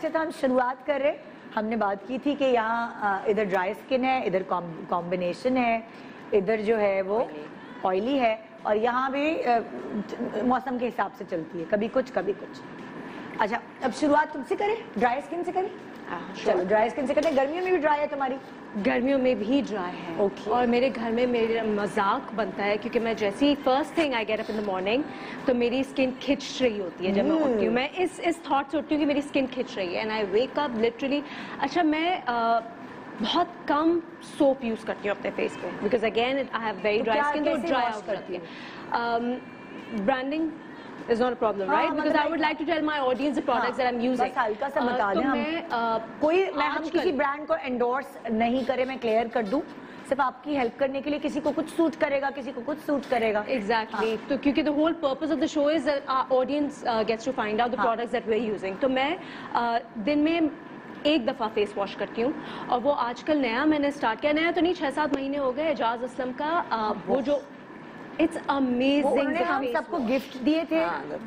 से तो हम शुरुआत कर रहे हमने बात की थी कि यहाँ इधर ड्राई स्किन है इधर कॉम्बिनेशन है इधर जो है वो ऑयली है और यहाँ भी मौसम के हिसाब से चलती है कभी कुछ कभी कुछ। अच्छा अब शुरुआत तुमसे करें ड्राई स्किन से करें? चलो ड्राई स्किन से करते हैं गर्मियों में भी ड्राई है तुम्हारी? गर्मियों में भी ड्राई है। Okay. और मेरे घर में मेरा मज़ाक बनता है क्योंकि मैं जैसे ही first thing I get up in the morning तो मेरी स्किन खिंच रही होती है जब मैं उठती हूँ। मैं इस इस थॉट से उठती हूँ कि मेरी स्किन खिंच रही है and I wake up literally अच्छा मैं अ, बहुत कम सोप यूज़ करती हूँ अपने फेस पे because again I have very तो ड्राई स्किन तो ड्राई आउट करती करती है। Branding is not a problem हाँ, right because मतलब I would like to tell my audience the products that I'm using बस हल्का सा अ, बता तो दें हम अ, कोई मैं हम किसी ब्रांड को एंडोर्स नहीं करे मैं क्लियर कर दूँ सिर्फ़ आपकी हेल्प करने के लिए किसी को कुछ सूट करेगा किसी को कुछ सूट करेगा Exactly. तो क्योंकि the whole purpose of the show is that our audience uh, gets to find out the हाँ. products that we're using. तो मैं uh, दिन में एक दफ़ा फेस वॉश करती हूँ और वो आजकल नया मैंने स्टार्ट किया नया तो नहीं छह सात महीने हो गए एजाज असलम का uh, वो जो इट्स वो अमेजिंग हम सबको गिफ्ट दिए थे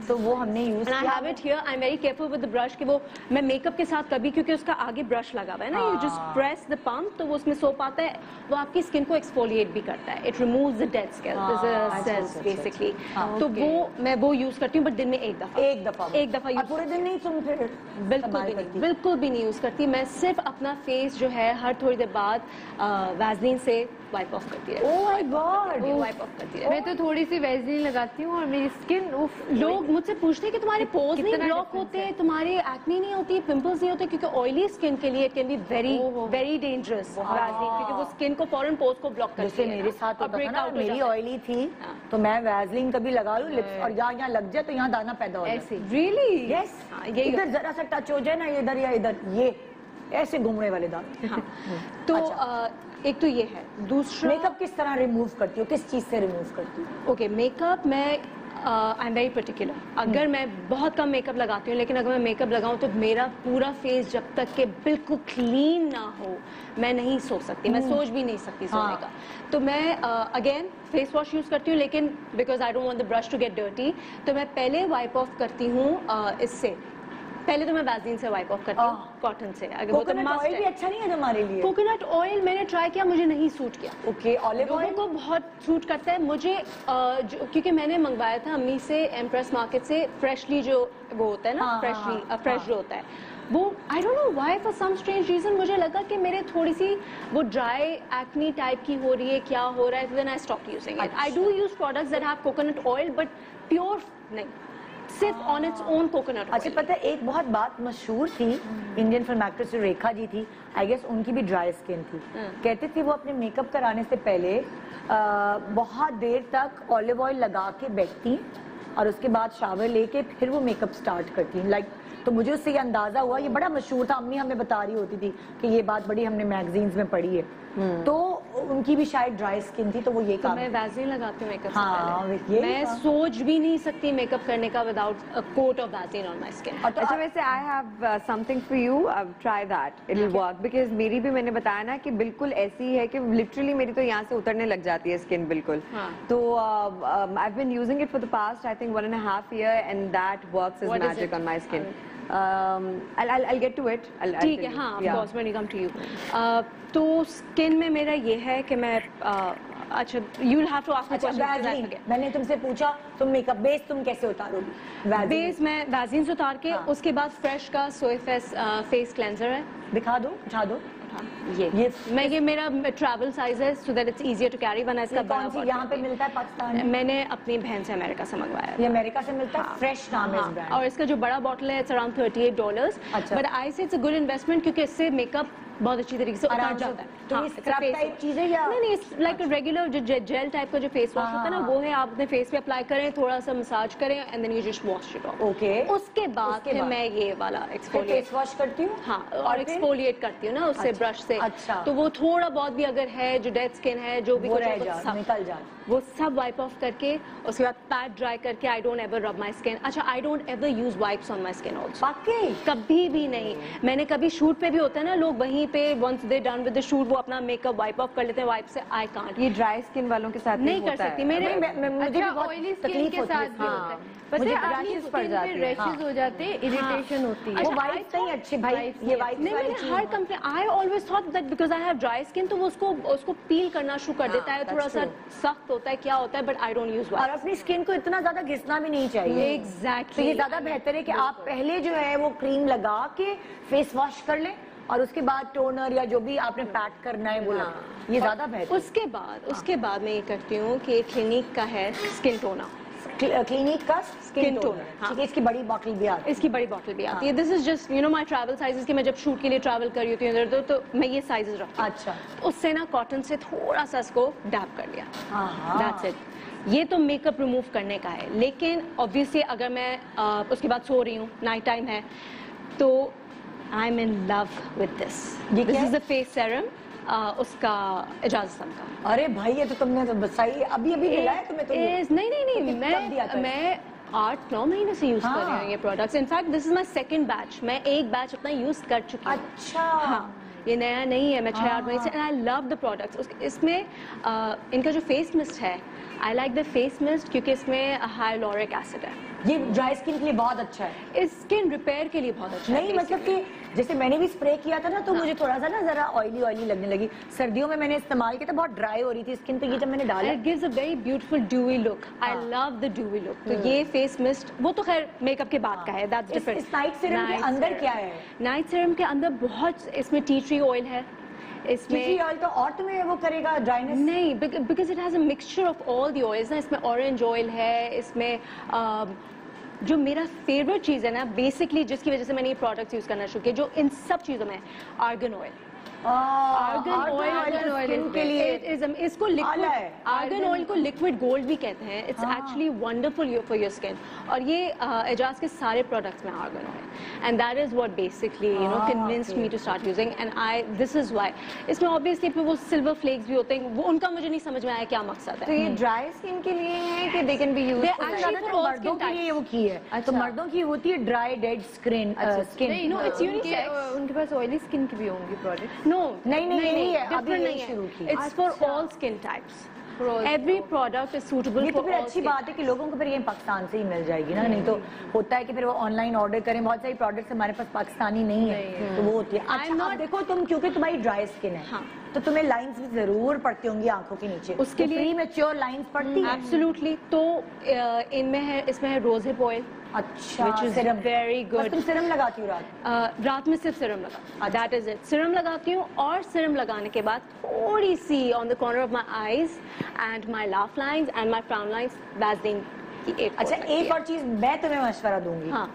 तो वो हमने use I have it here I am very careful with the brush कि वो मैं मेकअप के साथ कभी क्योंकि उसका आगे ब्रश लगा हुआ है ना यू हाँ। जस्ट प्रेस द पंप तो वो उसमें सोप आता है वो आपकी स्किन को एक्सफोलिएट भी करता है। इट रिमूव्स द डेड हाँ, सेल्स बेसिकली हाँ, तो. वो मैं वो यूज़ करती हूँ बट दिन में एक दफ़ा। एक दफ़ा एक दफ़ा यूज़ पूरे दिन नहीं तुम फिर बिल्कुल भी नहीं बिल्कुल भी नहीं यूज़ करती। मैं सिर्फ़ अपना फेस जो है हर थोड़ी देर बाद वैजलिन से वाइप ऑफ़ करती! हूँ। वाइप ऑफ़ करती रहती मैं तो थोड़ी सी वैसलीन लगाती हूँ और मेरी स्किन उफ लोग मुझसे पूछते हैं कि तुम्हारे पोज नहीं ब्लॉक होते तुम्हारे एक्ने नहीं होती पिंपल्स नहीं होते क्योंकि ऑयली स्किन के लिए it can be very very dangerous क्योंकि वो स्किन को फॉरन पोज को ब्लॉक करती है मेरे साथ होता था हो मेरी ऑयली थी हाँ। तो मैं वैसलीन कभी लगा लूँ लिप्स और यहाँ यहाँ लग जाए तो यहाँ दाना पैदा हो जाए। ऐसे Really? यस हाँ, यही इधर जरा सा टच हो जाए ना इधर या इधर ये ऐसे घूमने वाले दाने हाँ। तो अच्छा। अ, एक तो ये है दूसरा मेकअप किस तरह रिमूव करती हो? किस चीज़ से रिमूव करती हो? ओके मेकअप मैं आई एम वेरी पर्टिकुलर अगर मैं बहुत कम मेकअप लगाती हूँ लेकिन अगर मैं मेकअप लगाऊँ तो मेरा पूरा फेस जब तक के बिल्कुल क्लीन ना हो मैं नहीं सो सकती मैं सोच भी नहीं सकती सोने हाँ। का। तो मैं अगेन फेस वॉश यूज़ करती हूँ लेकिन because I don't want the brush to get dirty तो मैं पहले वाइप ऑफ़ करती हूँ uh, इससे। पहले तो मैं वैसलीन से वाइप ऑफ़ करती हूँ कॉटन से। अगर वो तो कोकोनट must ऑयल भी अच्छा नहीं है तुम्हारे लिए? कोकोनट ऑयल मैंने ट्राई किया मुझे नहीं सूट किया। ओके ऑलिव ऑयल को बहुत सूट करता है। मुझे क्योंकि मैंने मंगवाया था अम्मी से एम्प्रेस मार्केट से फ्रेशली जो वो होता है ना हाँ, फ्रेशली हाँ, फ्रेश हाँ। जो होता है। वो I don't know why for some strange reason मुझे लगा कि मेरे थोड़ी सी वो ड्राई एक्नी टाइप की हो रही है क्या हो रहा है then I stop using it I do use products that have coconut oil but pure नहीं। सिर्फ़ ऑन इट्स ओन कोकोनट अच्छा पता है एक बहुत बात मशहूर थी इंडियन फ़िल्म एक्ट्रेस जो रेखा जी थी आई गेस उनकी भी ड्राई स्किन थी। हाँ। कहते थे वो अपने मेकअप कराने से पहले आ, बहुत देर तक ऑलिव ऑयल लगा के बैठती और उसके बाद शावर लेके फिर वो मेकअप स्टार्ट करती। लाइक तो मुझे उससे ये अंदाज़ा हुआ ये बड़ा मशहूर था अम्मी हमें बता रही होती थी कि ये बात बड़ी हमने मैगजीन्स में पढ़ी है। तो उनकी भी शायद ड्राई स्किन थी तो वो ये तो काम मैं वैसलीन लगाती हूँ मेकअप हाँ, यही मैं। सोच भी नहीं सकती मेकअप करने का without a coat of Vaseline on my skin और तो अच्छा वैसे I have something for you try that it will work because मेरी भी मैंने बताया ना कि बिल्कुल ऐसी है कि लिटरली मेरी तो यहाँ से उतरने लग जाती है स्किन बिल्कुल। हाँ. तो I been using it for the past I think one and half year and that works is magic on my skin I'll get to it. I'll, I'll ठीक tell है you. हाँ Yeah. I come to you. Uh, तो skin में मेरा ये है कि मैं uh, अच्छा you have to ask me अच्छा वैसलीन मैंने तुमसे पूछा तुम मेकअप बेस तुम कैसे उतारोगी बेस मैं वैजिन से उतार के हाँ। उसके बाद फ्रेश का सोए फेस फेस क्लेंजर है दिखा दो उठा दो ये। ये मैं ये मेरा ट्रैवल साइज़ है so that it's easier to carry one इसका कौन सी यहाँ पे मिलता है? पाकिस्तान मैंने अपनी बहन से अमेरिका से मंगवाया ये अमेरिका से मिलता है? हाँ। फ्रेश नाम है हाँ, और इसका जो बड़ा बॉटल है it's around thirty eight dollars. But I say it's a good investment क्योंकि इससे मेकअप बहुत अच्छी तरीके से उतर जाता है। तो scrub face type wash. चीज़ है या- नहीं नहीं लाइक रेगुलर जो जेल टाइप का जो फेस वॉश हाँ, होता है ना हाँ, वो है आप अपने फेस पे अप्लाई करें थोड़ा सा मसाज करें and then you just wash it off okay उसके बाद फिर मैं ये वाला एक्सफोलिएट फेस वॉश करती हूँ? हाँ और एक्सफोलिएट करती हूँ ना उससे अच्छा, ब्रश से। अच्छा। तो वो थोड़ा बहुत भी अगर है जो डेड स्किन है जो भी कुछ है, निकल जाए। वो सब वाइप ऑफ़ करके उसके बाद पैड ड्राई करके I don't ever rub my skin अच्छा I don't ever use wipes on my skin वाकई? कभी भी नहीं। मैंने कभी शूट पे भी होता है ना लोग वहीं पे once they done with the shoot वो अपना मेकअप वाइप ऑफ़ कर लेते हैं वाइप से आई कांट ये ड्राई स्किन वालों के साथ नहीं कर सकती। मेरे मुझे भी अच्छा बहुत ऑयली स्किन तकलीफ़ के साथ भी होता है। पता है अपनी rashes स्किन पड़ पे जाती है। हो जाते हैं इरिटेशन होती है। वो अच्छा, वाइट नहीं अच्छे भाई ये वाइट नहीं मैंने हर company I always thought that because I have dry skin तो वो उसको उसको पील करना शुरू कर देता है थोड़ा सा सख्त होता है क्या होता है बट आई डोंट यूज़ और अपनी स्किन को इतना ज़्यादा घिसना भी नहीं चाहिए। तो एग्जैक्टली ये ज़्यादा बेहतर है कि आप पहले जो है वो क्रीम लगा के फेस वॉश कर लें। और उसके बाद टोनर या जो भी आपने पैक करना है वो हाँ। ये ज़्यादा बेहतर उसके बाद उसके बाद मैं ये करती हूँ कि क्लिनिक का है स्किन टोनर क्लिनिक का स्किन टोनर हाँ। ठीक है इसकी बड़ी बॉटल भी आती है। इसकी बड़ी बॉटल भी आती है। This is just you know my travel sizes कि मैं जब शूट के लिए ट्रैवल कर रही होती हूँ इधर तो मैं ये साइजेस रखती हूँ। अच्छा। उससे ना कॉटन से थोड़ा सा इसको डैप कर लिया। हाँ हाँ। दैट्स इट ये तो मेकअप रिमूव करने का है। लेकिन ऑब्वियसली अगर मैं अ, उसके बाद सो रही हूँ नाइट टाइम है तो I am in love with this this is the face serum उसका एजाज का। अरे भाई ये तो तुमने तो बताई अभी अभी मिला है तुम्हें तो नहीं नहीं तो नहीं था मैं मैं आठ नौ महीने से यूज़ कर रही हाँ। हूँ। ये products in fact this is my second batch मैं एक बैच अपना यूज़ कर चुकी हूँ। अच्छा। हाँ ये नया नहीं है मैं छह आठ महीने से and I love the products इसमें इनका जो फेस मिस्ट है I like the face mist क्योंकि इसमें हाइलोरिक एसिड है। ये ड्राई स्किन के लिए बहुत अच्छा है। इस स्किन रिपेयर के लिए बहुत अच्छा नहीं है मतलब कि जैसे मैंने भी स्प्रे किया था ना हाँ। तो मुझे थोड़ा सा ना जरा ऑयली ऑयली लगने लगी। सर्दियों में मैंने इस्तेमाल किया था बहुत ड्राई हो रही थी स्किन तो ये जब मैंने डाला it gives a very beautiful dewy look I हाँ। लव द ड्यूई लुक तो ये फेस मिस्ट वो तो खैर मेकअप के बाद का है दैट्स डिफरेंट इस night serum के अंदर क्या है? नाइट सीरम के अंदर बहुत इसमें टी ट्री ऑयल है। इसमें ऑयल तो और तुम्हें वो करेगा ड्राइनेस नहीं because it has a mixture of all the oils ना इसमें ऑरेंज ऑयल है इसमें um, जो मेरा फेवरेट चीज़ है ना बेसिकली जिसकी वजह से मैंने ये प्रोडक्ट्स यूज़ करना शुरू किया जो इन सब चीज़ों में argan oil argan oil skin के लिए इसको लिक्विड आर्गन ऑयल को लिक्विड गोल्ड भी कहते हैं. It's. Actually wonderful for your skin और ये एजाज के सारे प्रोडक्ट्स में argan oil and that is what basically you know Ah, convinced. Me to start using and I this is why इसमें ऑब्वियसली वो सिल्वर फ्लेक्स भी होते हैं. वो उनका मुझे नहीं समझ में आया क्या मकसद तो है ये ड्राई स्किन के लिए है कि they can be use They उससे actually for all मर्दों के लिए वो की है. तो अच्छा। मर्दों की होती है dry dead skin skin it's उनके unisex. उनके पास ऑयली स्किन की भी होंगी प्रोडक्ट नो नहीं, नहीं, यही है, अभी नहीं शुरू की। है it's for. All skin types every product is suitable ये तो फिर अच्छी बात है कि लोगों को फिर ये पाकिस्तान से ही मिल जाएगी ना नहीं तो होता है कि फिर वो ऑनलाइन ऑर्डर करें बहुत सारी प्रोडक्ट्स हमारे पास पाकिस्तानी नहीं है तो वो होती है। अच्छा देखो तुम क्योंकि तुम्हारी ड्राई स्किन है हाँ। तो तुम्हें लाइंस भी ज़रूर पड़ती होंगी आँखों के नीचे। उसके लिए- प्री मेच्योर लाइंस पड़ती है? एब्सोल्युटली तो इनमें है इसमें है रोज हिप ऑयल अच्छा सीरम. तुम सीरम लगाती हो रात? Uh, रात में सिर्फ़ सिरम लगा दैट इज़ इट सिरम लगाती हूँ और सिरम लगाने के बाद थोड़ी सी on the corner of my eyes and my laugh lines and my frown lines की एक अच्छा एक और चीज़ मैं तुम्हें मशवरा दूँगी। हाँ।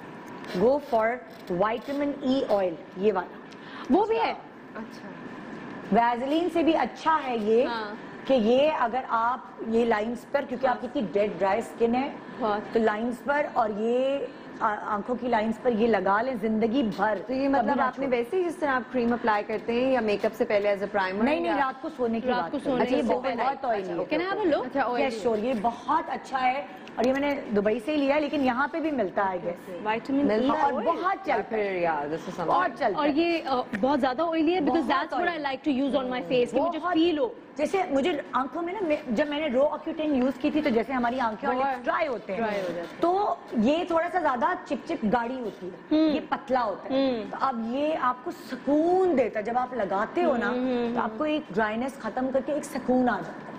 Go for vitamin E oil ये वाला। वो भी है। अच्छा। वैजलीन से भी अच्छा है ये। हाँ। कि ये अगर आप ये लाइंस पर क्योंकि हाँ। आपकी इतनी डेड ड्राई स्किन है बहुत। तो लाइंस पर और ये आँखों की लाइंस पर ये लगा लें ज़िंदगी भर। तो ये मतलब आपने वैसे ही जिस तरह आप क्रीम अप्लाई करते हैं या मेकअप से पहले एज अ प्राइमर नहीं नहीं रात को सोने की रात को हूँ। सोने अच्छा ये बहुत ऑयली है। Can I have a look अच्छा श्योर ये बहुत अच्छा है और ये मैंने दुबई से ही लिया है लेकिन यहाँ पे भी मिलता है गेस विटामिन और बहुत चलता है। और ये बहुत ज़्यादा ऑयली है because that's what I like to use on my face कि मुझे फील हो। जैसे मुझे आँखों में ना जब मैंने रो ऑक्यूटेन यूज़ की थी तो जैसे हमारी आँखें और ड्राई होते हैं हो जाते हैं। तो ये थोड़ा सा ज़्यादा चिपचिप गाड़ी गाढ़ी होती है ये पतला होता है हम्म। तो अब ये आपको सुकून देता है जब आप लगाते हो ना हम्म, तो आपको एक ड्राइनेस खत्म करके एक सुकून आ जाता है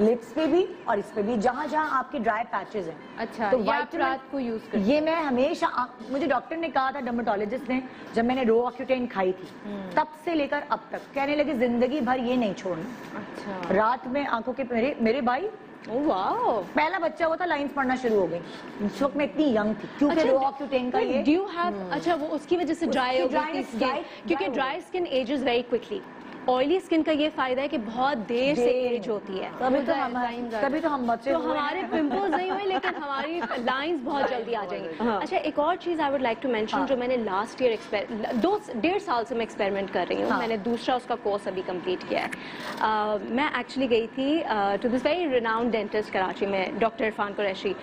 लिप्स पे भी और इस पे भी जहाँ जहाँ आपके ड्राई पैचेस हैं। अच्छा तो आप रात को यूज़ कर ये मैं हमेशा आ- मुझे डॉक्टर ने कहा था डर्मेटोलॉजिस्ट ने जब मैंने रो ऑक्यूटेन खाई थी हम्म। तब से लेकर अब तक। कहने लगे ज़िंदगी भर ये नहीं छोड़ना। अच्छा। रात में आँखों के मेरे मेरे भाई पहला बच्चा हुआ था लाइंस पढ़ना शुरू हो गई। उस वक्त मैं इतनी यंग थी। क्योंकि ऑक्यूटेन का ये डू हैव अच्छा वो उसकी वजह से ड्राई हो गई स्किन क्योंकि dry skin ages very quickly oily skin का ये फ़ायदा है कि बहुत देर से एज होती है। तभी तो हम lines तभी तो हम बच्चे तो हमारे पिंपल्स नहीं हुए लेकिन हमारी लाइंस बहुत जल्दी आ जाएँगी। अच्छा एक और चीज़ I would like to mention जो मैंने लास्ट ईयर दो डेढ़ साल से मैं एक्सपेरिमेंट कर रही हूँ। हाँ। मैंने दूसरा उसका कोर्स अभी कंप्लीट किया है। मैं एक्चुअली गई थी to this very renowned dentist Karachi में डॉक्टर इरफान कुरैशी।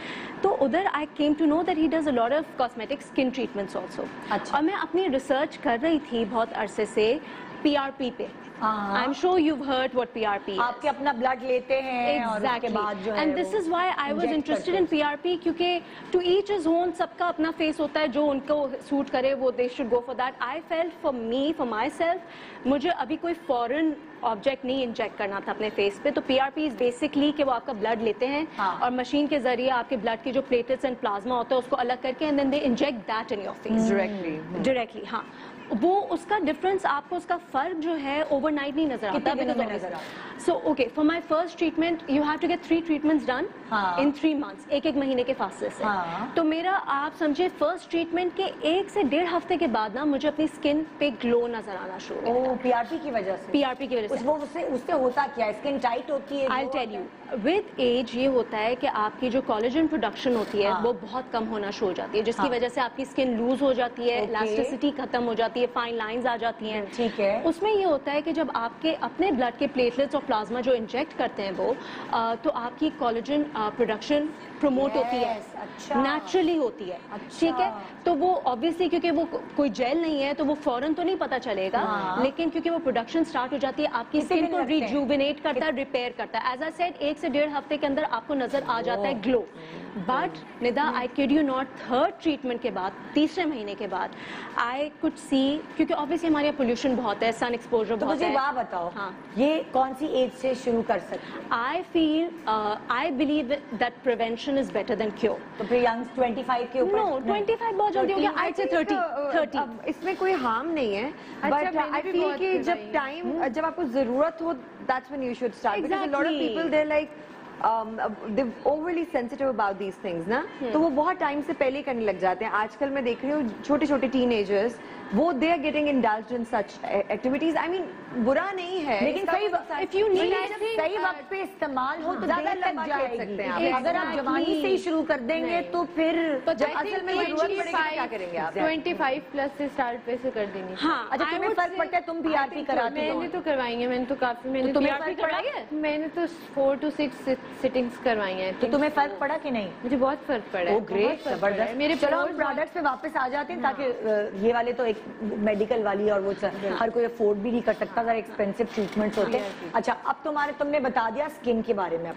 तो उधर I came to know that he does a lot of cosmetic skin treatments also. और मैं अपनी रिसर्च कर रही थी बहुत अरसे से पीआरपी पे। हाँ। I am sure you heard what PRP आपके अपना ब्लड लेते हैं है and this is why I was interested in हैं। पीआरपी क्योंकि टू ईच इज़ ओन सबका अपना फेस होता है जो उनको सूट करे वो they should go for that I felt for me for my self मुझे अभी कोई फॉरेन ऑब्जेक्ट नहीं इंजेक्ट करना था अपने फेस पे तो पी पीआरपी इज़ बेसिकली कि वो आपका ब्लड लेते हैं हाँ। और मशीन के ज़रिए आपके ब्लड के जो प्लेटेट्स एंड प्लाज्मा होता है उसको अलग करके and then they inject that in your face directly directly हाँ। वो उसका डिफरेंस आपको उसका फ़र्क जो है ओवरनाइट नहीं नज़र आता आता? So okay for my first treatment you have to get three treatments done. In three months एक एक महीने के फासले से। हाँ। तो मेरा आप समझे फ़र्स्ट ट्रीटमेंट के एक से डेढ़ हफ़्ते के बाद ना मुझे अपनी स्किन पे ग्लो नज़र आना शुरू हो ओ पीआरपी की वजह से? पीआरपी की वजह उस से वो उससे उससे होता क्या है? स्किन टाइट होती है I tell you with age ये होता है कि आपकी जो कोलेजन प्रोडक्शन होती है हाँ। वो बहुत कम होना शुरू हो जाती है जिसकी हाँ। वजह से आपकी स्किन लूज हो जाती है इलास्टिसिटी खत्म हो जाती है फाइन लाइंस आ जाती हैं ठीक है। उसमें ये होता है कि जब आपके अपने ब्लड के प्लेटलेट्स और प्लाज्मा जो इंजेक्ट करते हैं वो तो आपकी कॉलेजन प्रोडक्शन प्रमोट yes, होती है। Yes, अच्छा। नेचुरली होती है। अच्छा। ठीक है? तो वो ऑब्वियसली क्योंकि वो कोई जेल नहीं है तो वो फॉरन तो नहीं पता चलेगा हाँ। लेकिन क्योंकि वो प्रोडक्शन स्टार्ट हो जाती है आपकी स्किन को लगते करता है रिपेयर करता है। एज आई सेड एक से डेढ़ हफ़्ते के अंदर आपको नज़र आ जाता है glow but Nida I kid you not third treatment के बाद तीसरे महीने के बाद आई कुड सी क्योंकि ऑब्वियसली हमारे यहाँ पोल्यूशन बहुत है सन एक्सपोजर तो बहुत मुझे है। बात बताओ हाँ। ये कौन सी एज से शुरू कर सकते I feel I believe that prevention is better than cure तो फिर यंग्स 25 के ऊपर नो 25 बहुत जल्दी हो गया। आई से 30 30 इसमें कोई हार्म नहीं है। अच्छा, बट मैंने आई फील कि जब। टाइम जब आपको ज़रूरत हो that's when you should start because a lot of Exactly. People they like they overly sensitive about these things ना तो वो बहुत टाइम से पहले करने लग जाते हैं। आजकल मैं देख रही हूँ छोटे छोटे टीनेजर्स वो they are getting indulge in such activities I mean बुरा नहीं है। लेकिन सही you need लेकिन सही वक्त पे इस्तेमाल हो तो ज़्यादा खेल जाएगी हैं। अगर आप। जवानी से ही शुरू कर देंगे तो फिर जब असल में ज़रूरत पड़ेगी तो क्या करेंगे आप? 25 प्लस से स्टार्ट पैसे कर देंगे। हाँ अच्छा तुम्हें फ़र्क पड़ता है तुम पीआरपी कराती हो। मैंने तो करवाई है मैंने तो काफ़ी मैंने PRP फ़र्क पड़ा? है? मैंने तो फोर टू सिक्स सिटिंग्स करवाई हैं तो तुम्हें फ़र्क पड़ा कि नहीं? मुझे बहुत फ़र्क पड़ा है। ओ ग्रेट पड़ा है। ज़बरदस्त। मेरे चलो हम प्रोडक्ट्स पे वापस आ जाते हैं ताकि ये वाले तो एक मेडिकल वाली और वो हर कोई अफोर्ड भी नहीं कर सकता अगर एक्सपेंसिव ट्रीटमेंट होते। हैं अच्छा अब तुम्हारे तुमने बता दिया स्किन के बारे में